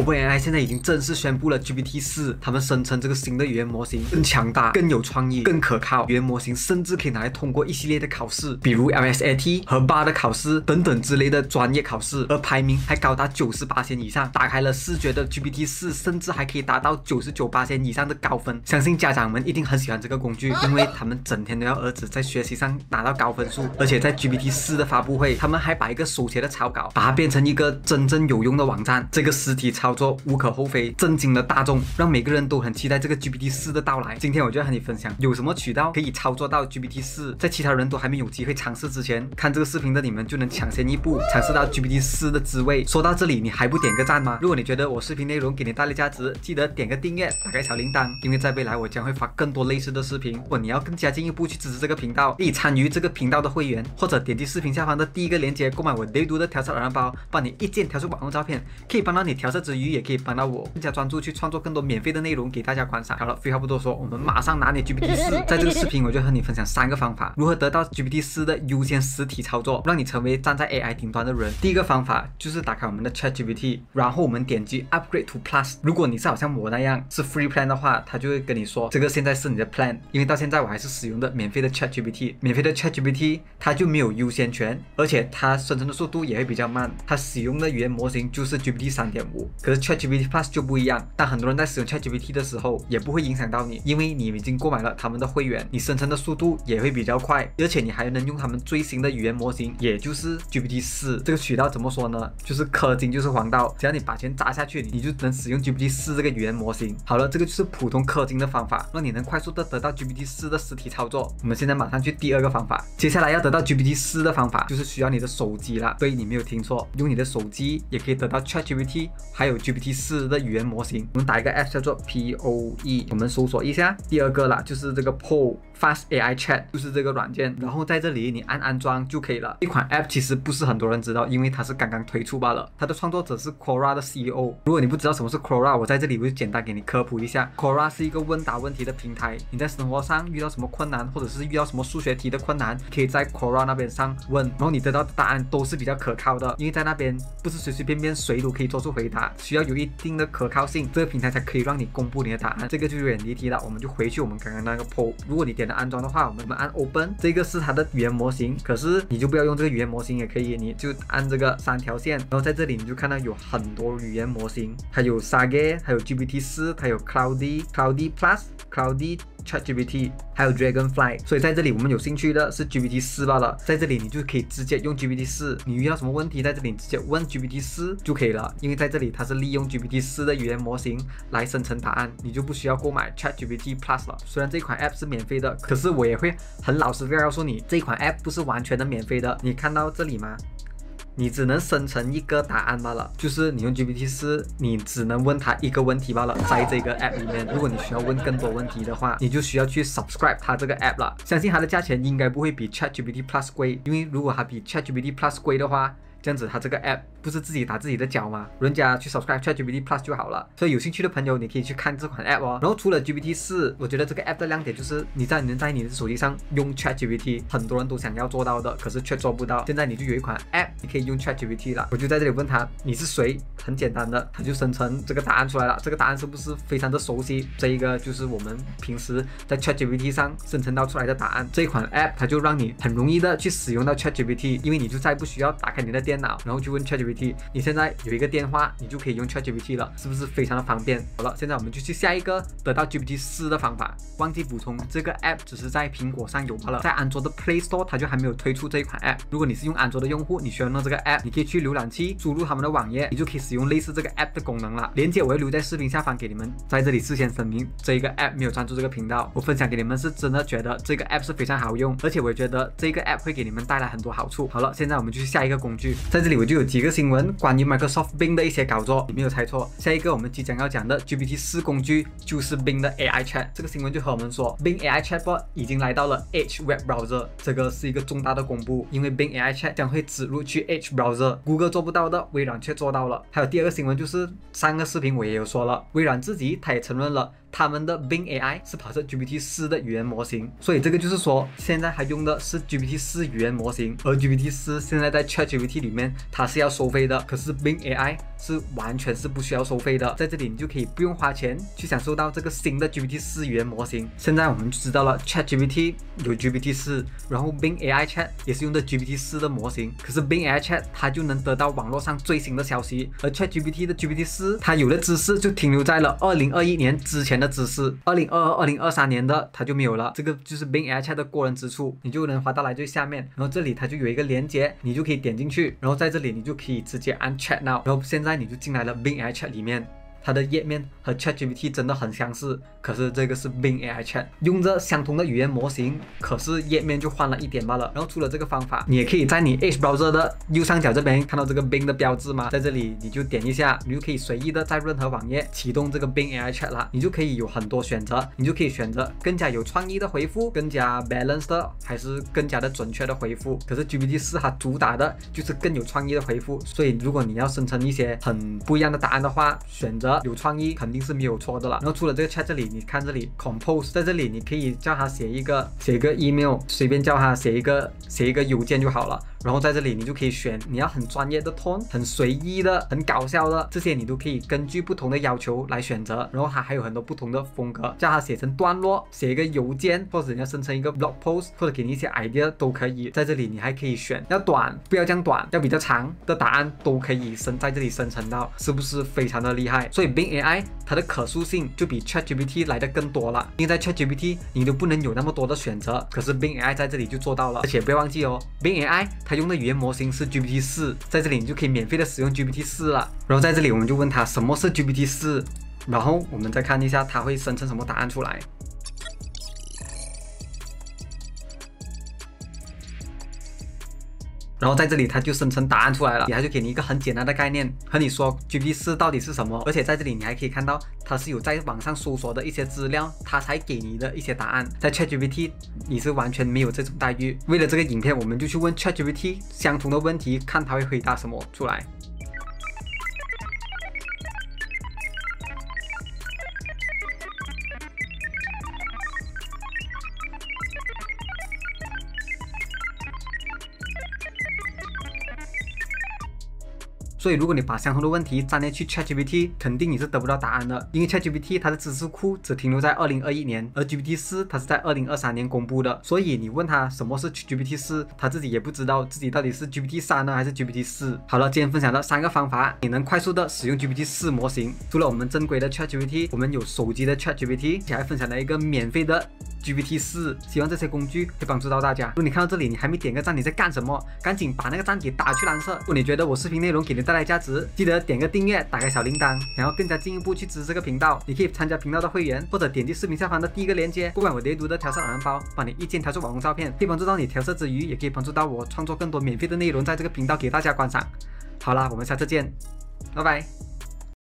OpenAI 现在已经正式宣布了 GPT 四，他们声称这个新的语言模型更强大、更有创意、更可靠。语言模型甚至可以拿来通过一系列的考试，比如 LSAT 和 Bar 的考试等等之类的专业考试，而排名还高达九十八线以上。打开了视觉的 GPT 四，甚至还可以达到九十九八线以上的高分。相信家长们一定很喜欢这个工具，因为他们整天都要儿子在学习上拿到高分数。而且在 GPT 四的发布会，他们还把一个手写的草稿，把它变成一个真正有用的网站。这个实体操作无可厚非，震惊了大众，让每个人都很期待这个 GPT 四的到来。今天我就要和你分享有什么渠道可以操作到 GPT 四，在其他人都还没有机会尝试之前，看这个视频的你们就能抢先一步尝试到 GPT 四的滋味。说到这里，你还不点个赞吗？如果你觉得我视频内容给你带来价值，记得点个订阅，打开小铃铛，因为在未来我将会发更多类似的视频。如果你要更加进一步去支持这个频道，可以参与这个频道的会员，或者点击视频下方的第一个链接购买我雷毒的调色染包，帮你一键调出网红照片，可以帮到你调色之余，鱼也可以帮到我更加专注去创作更多免费的内容给大家观赏。好了，废话不多说，我们马上拿你 GPT 四。在这个视频，我就和你分享三个方法，如何得到 GPT 四的优先实体操作，让你成为站在 AI 顶端的人。第一个方法就是打开我们的 ChatGPT，然后我们点击 Upgrade to Plus。如果你是好像我那样是 Free Plan 的话，它就会跟你说这个现在是你的 Plan，因为到现在我还是使用的免费的 ChatGPT，免费的 ChatGPT 它就没有优先权，而且它生成的速度也会比较慢，它使用的语言模型就是 GPT 三点五。可是 ChatGPT Plus 就不一样，当很多人在使用 ChatGPT 的时候，也不会影响到你，因为你已经购买了他们的会员，你生成的速度也会比较快，而且你还能用他们最新的语言模型，也就是 GPT 四。这个渠道怎么说呢？就是氪金就是王道，只要你把钱砸下去，你就能使用 GPT 四这个语言模型。好了，这个就是普通氪金的方法，让你能快速的得到 GPT 四的实体操作。我们现在马上去第二个方法，接下来要得到 GPT 四的方法，就是需要你的手机了。对，你没有听错，用你的手机也可以得到 ChatGPT，还有有 GPT 四的语言模型。我们打一个 app 叫做 Poe，我们搜索一下。第二个啦，就是这个 Poe。Fast AI Chat 就是这个软件，然后在这里你按安装就可以了。这款 App 其实不是很多人知道，因为它是刚刚推出罢了。它的创作者是 Quora 的 CEO。如果你不知道什么是 Quora，我在这里我就简单给你科普一下。Quora 是一个问答问题的平台，你在生活上遇到什么困难，或者是遇到什么数学题的困难，可以在 Quora 那边上问，然后你得到的答案都是比较可靠的，因为在那边不是随随便便谁都可以做出回答，需要有一定的可靠性，这个平台才可以让你公布你的答案。这个就有点离题了，我们就回去我们刚刚那个 p o 如果你点了安装的话，我们。按 Open，这个是它的语言模型，可是你就不要用这个语言模型也可以，你就按这个三条线，然后在这里你就看到有很多语言模型，还有 Sage，还有 GPT 四，还有 Cloudy，Cloudy Plus，Cloudy。ChatGPT 还有 Dragonfly，所以在这里我们有兴趣的是 GPT 四罢了。在这里你就可以直接用 GPT 四，你遇到什么问题，在这里直接问 GPT 四就可以了。因为在这里它是利用 GPT 四的语言模型来生成答案，你就不需要购买 ChatGPT Plus 了。虽然这款 App 是免费的，可是我也会很老实的告诉你，这款 App 不是完全的免费的。你看到这里吗？你只能生成一个答案罢了，就是你用 GPT 四，你只能问他一个问题罢了。在这个 app 里面，如果你需要问更多问题的话，你就需要去 subscribe 它这个 app 了。相信它的价钱应该不会比 ChatGPT Plus 贵，因为如果它比 ChatGPT Plus 贵的话，这样子，它这个 app 不是自己打自己的脚吗？人家去 subscribe ChatGPT Plus 就好了。所以有兴趣的朋友，你可以去看这款 app 哦。然后除了 GPT 四，我觉得这个 app 的亮点就是你在能在你的手机上用 ChatGPT，很多人都想要做到的，可是却做不到。现在你就有一款 app，你可以用 ChatGPT 了。我就在这里问他你是谁，很简单的，他就生成这个答案出来了。这个答案是不是非常的熟悉？这一个就是我们平时在 ChatGPT 上生成到出来的答案。这一款 app 它就让你很容易的去使用到 ChatGPT，因为你就再不需要打开你的。电脑，然后去问 ChatGPT，你现在有一个电话，你就可以用 ChatGPT 了，是不是非常的方便？好了，现在我们就去下一个得到 GPT 四的方法。忘记补充，这个 App 只是在苹果上有罢了，在安卓的 Play Store 它就还没有推出这一款 App。如果你是用安卓的用户，你需要用这个 App，你可以去浏览器输入他们的网页，你就可以使用类似这个 App 的功能了。链接我会留在视频下方给你们。在这里事先声明，这一个 App 没有赞助这个频道，我分享给你们是真的觉得这个 App 是非常好用，而且我觉得这个 App 会给你们带来很多好处。好了，现在我们就去下一个工具，在这里我就有几。一个新闻，关于 Microsoft Bing 的一些搞作，你没有猜错。下一个我们即将要讲的 GPT 四工具就是 Bing 的 AI Chat。这个新闻就和我们说，Bing AI Chat 已经来到了 Edge Web Browser，这个是一个重大的公布，因为 Bing AI Chat 将会植入去 Edge Browser，Google 做不到的，微软却做到了。还有第二个新闻就是上个视频我也有说了，微软自己他也承认了。他们的 Bing AI 是跑着 GPT 四的语言模型，所以这个就是说，现在还用的是 GPT 四语言模型，而 GPT 四现在在 ChatGPT 里面它是要收费的，可是 Bing AI 是完全是不需要收费的，在这里你就可以不用花钱去享受到这个新的 GPT 四语言模型。现在我们就知道了 ChatGPT 有 GPT 四，然后 Bing AI Chat 也是用的 GPT 四的模型。可是 Bing AI Chat 它就能得到网络上最新的消息，而 ChatGPT 的 GPT 四它有的知识就停留在了二零二一年之前的知识，二零二二、二零二三年的它就没有了。这个就是 Bing AI Chat 的过人之处，你就能滑到来最下面，然后这里它就有一个连接，你就可以点进去，然后在这里你就可以直接按 Check Now，然后现在你就进来了 Bing AI Chat 里面。它的页面和 ChatGPT 真的很相似，可是这个是 Bing AI Chat，用着相同的语言模型，可是页面就换了一点罢了。然后除了这个方法，你也可以在你 Edge Browser 的右上角这边看到这个 Bing 的标志吗？在这里你就点一下，你就可以随意的在任何网页启动这个 Bing AI Chat 啦。你就可以有很多选择，你就可以选择更加有创意的回复，更加 balanced 的，还是更加的准确的回复。可是 GPT 四它主打的就是更有创意的回复，所以如果你要生成一些很不一样的答案的话，选择。有创意肯定是没有错的了。然后除了这个 chat 这里，你看这里 compose 在这里，你可以叫他写一个写一个 email，随便叫他写一个写一个邮件就好了。然后在这里你就可以选你要很专业的 tone，很随意的，很搞笑的这些你都可以根据不同的要求来选择。然后它还有很多不同的风格，叫它写成段落，写一个邮件，或者你要生成一个 blog post，或者给你一些 idea 都可以。在这里你还可以选要短，不要这样短，要比较长的答案都可以生在这里生成到，是不是非常的厉害？所以 Bing AI 它的可塑性就比 ChatGPT 来的更多了。因为在 ChatGPT 你都不能有那么多的选择，可是 Bing AI 在这里就做到了。而且不要忘记哦，Bing AI 它用的语言模型是 GPT 四，在这里你就可以免费的使用 GPT 四了。然后在这里我们就问他什么是 GPT 四，然后我们再看一下它会生成什么答案出来。然后在这里，它就生成答案出来了，它就给你一个很简单的概念，和你说 GPT 四到底是什么。而且在这里，你还可以看到它是有在网上搜索的一些资料，它才给你的一些答案。在 ChatGPT，你是完全没有这种待遇。为了这个影片，我们就去问 ChatGPT 相同的问题，看它会回答什么出来。所以，如果你把相同的问题粘贴去 ChatGPT，肯定你是得不到答案的，因为 ChatGPT 它的知识库只停留在二零二一年，而 GPT 四它是在二零二三年公布的。所以你问他什么是 GPT 四，他自己也不知道自己到底是 GPT 三呢还是 GPT 四。好了，今天分享的三个方法，你能快速的使用 GPT 四模型。除了我们正规的 ChatGPT，我们有手机的 ChatGPT，还分享了一个免费的。GPT 四，希望这些工具可以帮助到大家。如果你看到这里，你还没点个赞，你在干什么？赶紧把那个赞给打去蓝色。如果你觉得我视频内容给你带来价值，记得点个订阅，打开小铃铛。想要更加进一步去支持这个频道，你可以参加频道的会员，或者点击视频下方的第一个链接，购买我唯独的调色懒人包，帮你一键调出网红照片，可以帮助到你调色之余，也可以帮助到我创作更多免费的内容，在这个频道给大家观赏。好啦，我们下次见，拜拜。